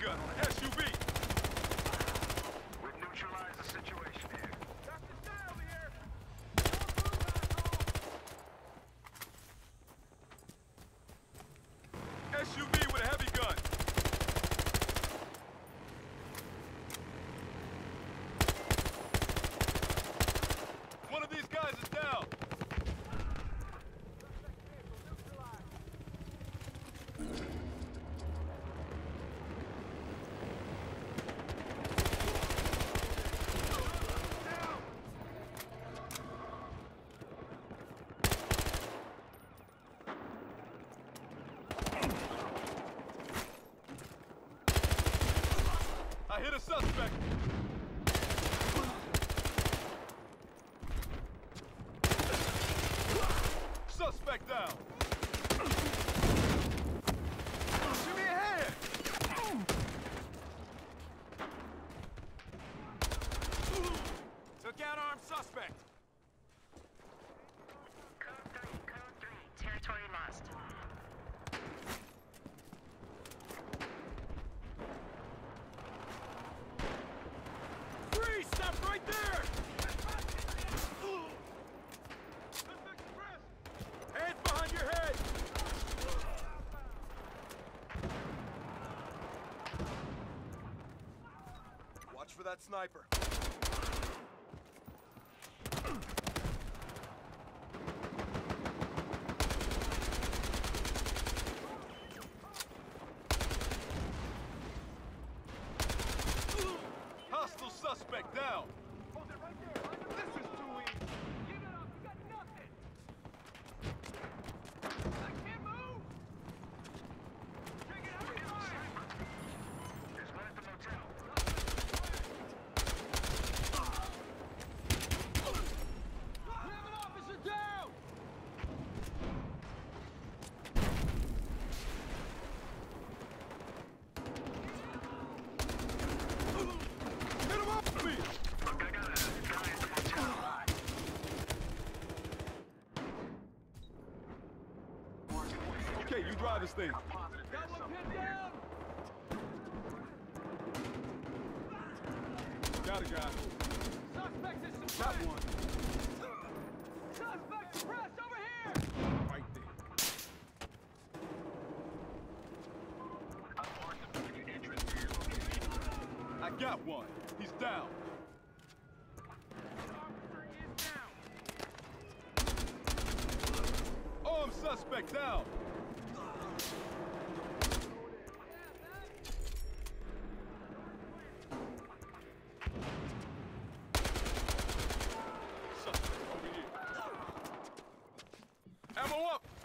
gun on an SUV. We've neutralized the situation here. SUV with a heavy gun. One of these guys is down. I hit a suspect. Suspect down. For that sniper. Hostile suspect down. Okay, you drive this thing. I'm positive there's something down. Got a guy. Suspect is Got one. Suspect suppressed over here! Right there. I'm marked the target entrance to your location. I got one. He's down. Armed suspect down. Ammo up!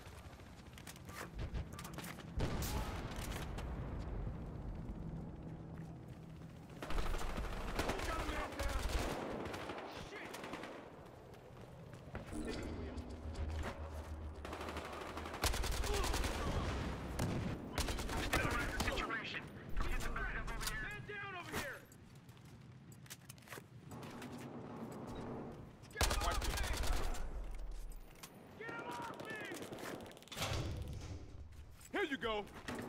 Here you go.